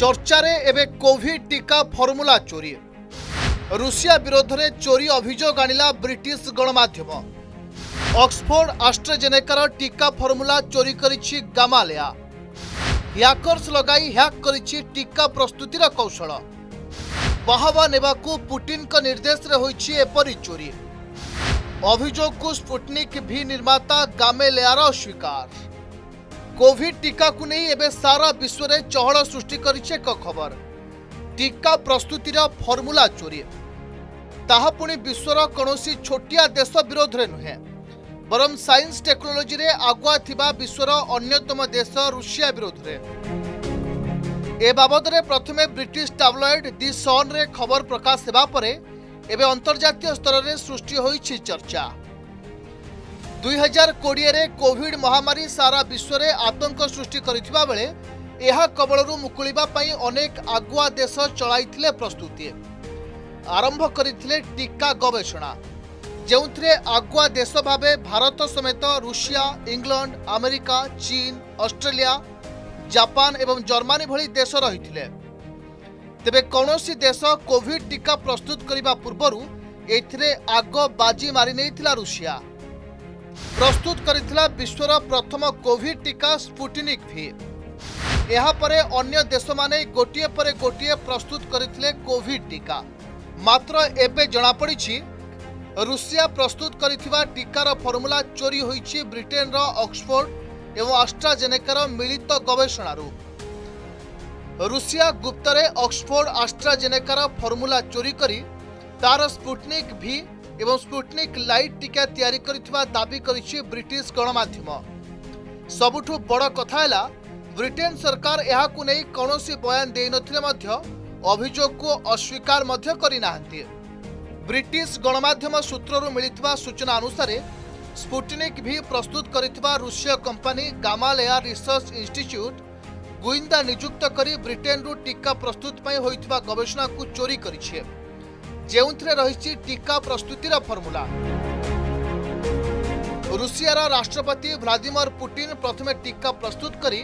ଚର୍ଚ୍ଚାରେ ଏବେ କୋଭିଡ୍ ଟିକା ଫର୍ମୁଲା ଚୋରି ରୁଷିଆ ବିରୋଧରେ ଚୋରି ଅଭିଯୋଗ ଆଣିଲା ବ୍ରିଟିଶ ଗଣମାଧ୍ୟମ ଅକ୍ସଫୋର୍ଡ ଆଷ୍ଟ୍ରାଜେନେକାର ଟିକା ଫର୍ମୁଲା ଚୋରି କରିଛି ଗାମାଲେଆ ହ୍ୟାକର୍ସ ଲଗାଇ ହ୍ୟାକ୍ କରିଛି ଟିକା ପ୍ରସ୍ତୁତିର କୌଶଳ ବାହାବା ନେବାକୁ ପୁଟିନଙ୍କ ନିର୍ଦ୍ଦେଶରେ ହୋଇଛି ଏପରି ଚୋରି ଅଭିଯୋଗକୁ ସ୍ପୁଟନିକ୍ ଭି ନିର୍ମାତା ଗାମେଲେଆର ସ୍ୱୀକାର কোভিড টিকাকু নেই এবে সারা বিশ্বরে চহল সৃষ্টি করেছে এক খবর টিকা প্রস্তুতির ফর্মুলা চোরি তাহা পুঁ বিশ্বর কৌশি ছোটিয়া দেশ বিরোধে নুহে বরং সাইন্স টেকনোলোজিরে আগুয়া থিবা বিশ্বর অন্যতম দেশ রুষিয়া বিরোধে এ বাবদরে প্রথমে ব্রিটিশ টাবলয়েড দি সনরে খবর প্রকাশ হওয়া পরে এবে অন্তর্জাতীয় স্তরের সৃষ্টি হয়েছে চর্চা ଦୁଇ ହଜାର କୋଡ଼ିଏରେ କୋଭିଡ୍ ମହାମାରୀ ସାରା ବିଶ୍ୱରେ ଆତଙ୍କ ସୃଷ୍ଟି କରିଥିବା ବେଳେ ଏହା କବଳରୁ ମୁକୁଳିବା ପାଇଁ ଅନେକ ଆଗୁଆ ଦେଶ ଚଳାଇଥିଲେ ପ୍ରସ୍ତୁତି ଆରମ୍ଭ କରିଥିଲେ ଟୀକା ଗବେଷଣା ଯେଉଁଥିରେ ଆଗୁଆ ଦେଶ ଭାବେ ଭାରତ ସମେତ ରୁଷିଆ ଇଂଲଣ୍ଡ ଆମେରିକା ଚୀନ ଅଷ୍ଟ୍ରେଲିଆ ଜାପାନ ଏବଂ ଜର୍ମାନୀ ଭଳି ଦେଶ ରହିଥିଲେ ତେବେ କୌଣସି ଦେଶ କୋଭିଡ୍ ଟୀକା ପ୍ରସ୍ତୁତ କରିବା ପୂର୍ବରୁ ଏଥିରେ ଆଗ ବାଜି ମାରି ନେଇଥିଲା ରୁଷିଆ ପ୍ରସ୍ତୁତ କରିଥିଲା ବିଶ୍ୱର ପ୍ରଥମ କୋଭିଡ୍ ଟିକା ସ୍ପୁଟିନିକ୍ ଭି ଏହାପରେ ଅନ୍ୟ ଦେଶମାନେ ଗୋଟିଏ ପରେ ଗୋଟିଏ ପ୍ରସ୍ତୁତ କରିଥିଲେ କୋଭିଡ୍ ଟିକା ମାତ୍ର ଏବେ ଜଣାପଡ଼ିଛି ରୁଷିଆ ପ୍ରସ୍ତୁତ କରିଥିବା ଟିକାର ଫର୍ମୁଲା ଚୋରି ହୋଇଛି ବ୍ରିଟେନର ଅକ୍ସଫୋର୍ଡ ଏବଂ ଆଷ୍ଟ୍ରାଜେନେକାର ମିଳିତ ଗବେଷଣାରୁ ରୁଷିଆ ଗୁପ୍ତରେ ଅକ୍ସଫୋର୍ଡ ଆଷ୍ଟ୍ରାଜେନେକାର ଫର୍ମୁଲା ଚୋରି କରି ତାର ସ୍ପୁଟନିକ୍ ଭି এবং স্পুটনিক লাইট টিকা তৈরি করে দাবি করেছে ব্রিটিশ গণমাধ্যম সবুঠু বড় কথা হল ব্রিটেন সরকার এখন কৌশি বয়ান দিয়ে অভিযোগকে অস্বীকার করে না ব্রিটিশ গণমাধ্যম সূত্রর মিলিଥିବା সূচনা অনুসারে স্পুটনিক ভি প্রস্তুত করে রুষীয় company Gamaleya research institute গুইন্দা নিযুক্ত করে ব্রিটেন্রু টিকা প্রস্তুত পাই হয়েছে গবেষণা চোরি করেছে ଯେଉଁଥିରେ ରହିଛି ଟିକା ପ୍ରସ୍ତୁତିର ଫର୍ମୁଲା ରୁଷିଆର ରାଷ୍ଟ୍ରପତି ଭ୍ଲାଦିମିର୍ ପୁଟିନ୍ ପ୍ରଥମେ ଟିକା ପ୍ରସ୍ତୁତ କରି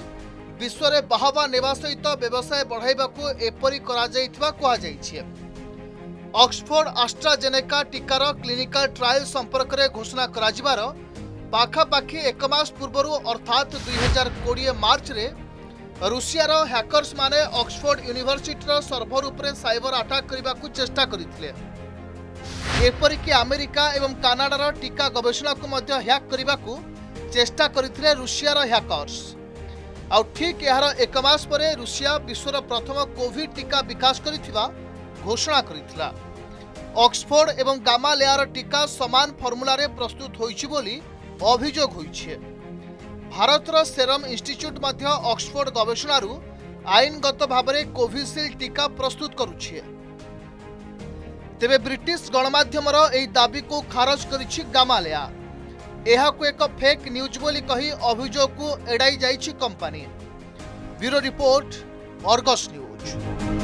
ବିଶ୍ୱରେ ବାହାବା ନେବା ସହିତ ବ୍ୟବସାୟ ବଢ଼ାଇବାକୁ ଏପରି କରାଯାଇଥିବା କୁହାଯାଇଛି ଅକ୍ସଫୋର୍ଡ ଆଷ୍ଟ୍ରାଜେନେକା ଟିକାର କ୍ଲିନିକାଲ ଟ୍ରାଏଲ୍ ସମ୍ପର୍କରେ ଘୋଷଣା କରାଯିବାର ପାଖାପାଖି ଏକ ମାସ ପୂର୍ବରୁ ଅର୍ଥାତ୍ ଦୁଇହଜାର କୋଡ଼ିଏ ମାର୍ଚ୍ଚରେ ରୁଷିଆର ହ୍ୟାକର୍ସମାନେ ଅକ୍ସଫୋର୍ଡ ୟୁନିଭର୍ସିଟିର ସର୍ଭର ଉପରେ ସାଇବର ଆଟାକ୍ କରିବାକୁ ଚେଷ୍ଟା କରିଥିଲେ ଏପରିକି ଆମେରିକା ଏବଂ କାନାଡାର ଟିକା ଗବେଷଣାକୁ ମଧ୍ୟ ହ୍ୟାକ୍ କରିବାକୁ ଚେଷ୍ଟା କରିଥିଲେ ରୁଷିଆର ହ୍ୟାକର୍ସ ଆଉ ଠିକ୍ ଏହାର ଏକ ମାସ ପରେ ରୁଷିଆ ବିଶ୍ୱର ପ୍ରଥମ କୋଭିଡ ଟିକା ବିକାଶ କରିଥିବା ଘୋଷଣା କରିଥିଲା ଅକ୍ସଫୋର୍ଡ ଏବଂ ଗାମାଲେୟାର ଟିକା ସମାନ ଫର୍ମୁଲାରେ ପ୍ରସ୍ତୁତ ହୋଇଛି ବୋଲି ଅଭିଯୋଗ ହୋଇଛି ଭାରତର ସେରମ୍ ଇନ୍ଷ୍ଟିଚ୍ୟୁଟ୍ ମଧ୍ୟ ଅକ୍ସଫୋର୍ଡ ଗବେଷଣାରୁ ଆଇନଗତ ଭାବରେ କୋଭିସିଲ୍ଡ ଟିକା ପ୍ରସ୍ତୁତ କରୁଛି ତେବେ ବ୍ରିଟିଶ ଗଣମାଧ୍ୟମର ଏହି ଦାବିକୁ ଖାରଜ କରିଛି ଗାମାଲେଆ ଏହାକୁ ଏକ ଫେକ୍ ନ୍ୟୁଜ୍ ବୋଲି କହି ଅଭିଯୋଗକୁ ଏଡ଼ାଇ ଯାଇଛି company bureau report Argus News